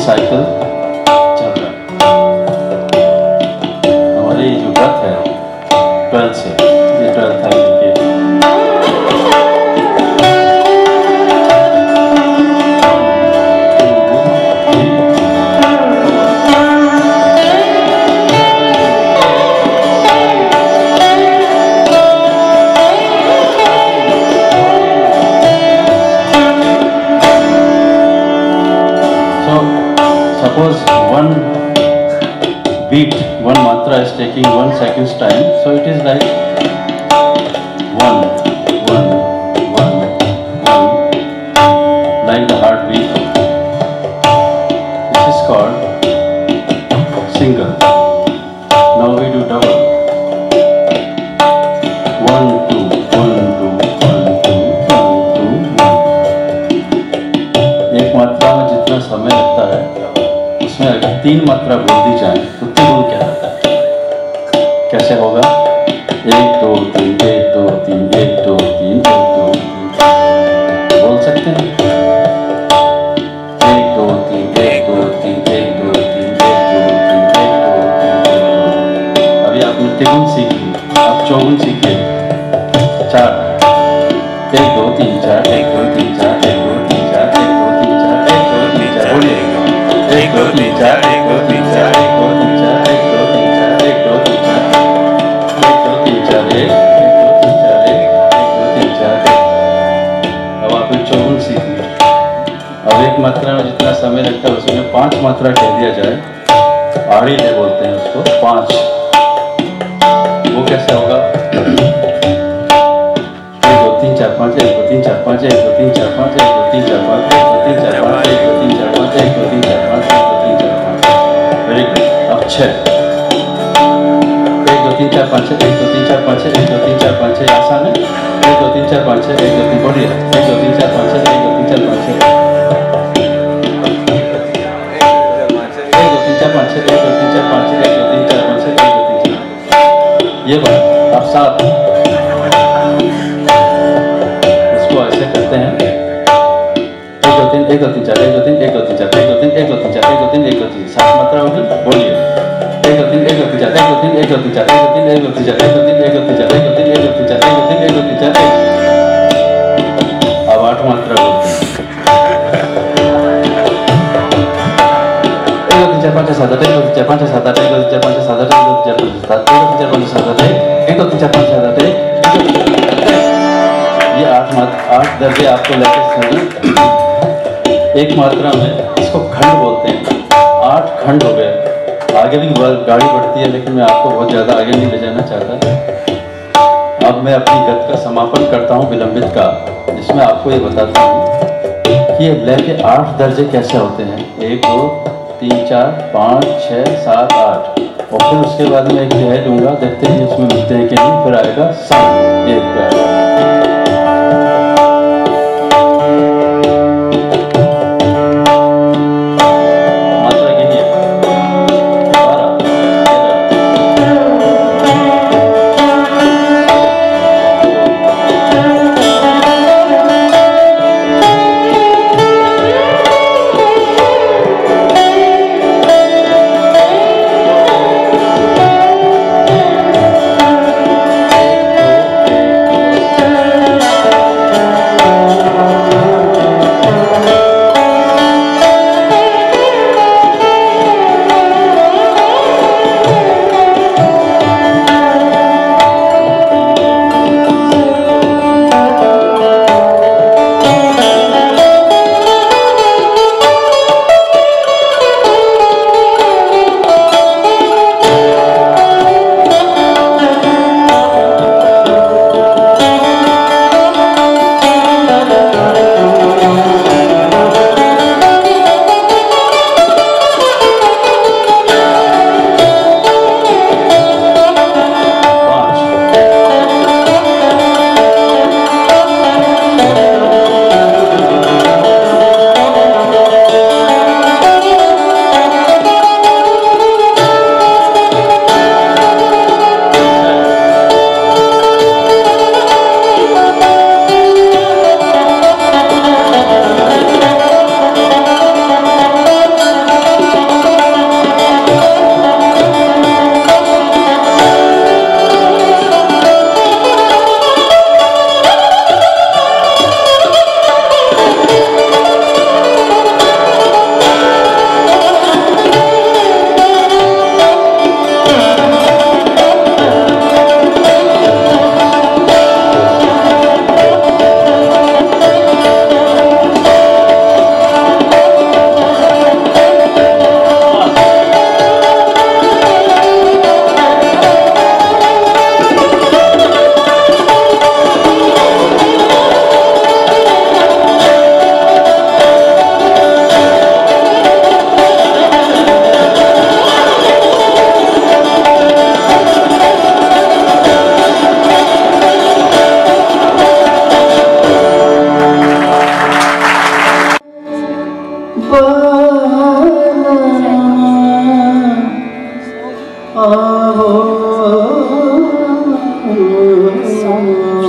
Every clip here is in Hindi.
cycle. त्रिगुण सीख आप चौगुन सीखिए चार एक दो तीन चार एक दो तीन चार एक दो तीन चार एक दो तीन चार एक दो तीन चार बोलिए एक दो तीन चार एक दो तीन चार एक दो तीन चार एक दो तीन चार एक दो तीन चार एक दो तीन चार एक दो तीन चार एक दो तीन चार अब आपने चौगुन सीख अब एक मात्रा में जितना समय लगता है उसमें पाँच मात्रा कह दिया जाए आड़ी ले बोलते हैं उसको पाँच कैसे होगा एक दो तीन चार पाँच एक दो तीन चार पाँच एक दो तीन चार पाँच एक दो तीन चार पाँच एक दो तीन चार पाँच एक दो तीन चार पाँच एक दो तीन चार पाँच एक दो तीन चार पाँच वेरी गुड अब छः एक दो तीन चार पाँच छः एक दो तीन चार पाँच छः एक दो तीन चार पाँच छः आसान है एक दो तीन चार पाँच छः एक दो तीन बोलिए एक दो तीन चार पाँच छः एक दो तीन चार पाँच छः नहीं पाँच सात आठ एक पाँच आठ एक पाँच आठ पाँच एक तीन पाँच आठ ये आठ आठ दर्जे आपको लेकर आगे भी गाड़ी बढ़ती है, लेकिन मैं आपको बहुत ज़्यादा आगे नहीं ले जाना चाहता। अब मैं अपनी गत का समापन करता हूँ विलंबित का, जिसमें आपको ये बताता हूँ कि ये लय के आठ दर्जे कैसे होते हैं। एक, दो, तीन, चार, पाँच छः सात, आठ। और फिर उसके बाद में एक लय लूँगा, देखते हैं उसमें मिलते हैं कि नहीं, फिर आएगा सात।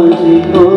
我低头。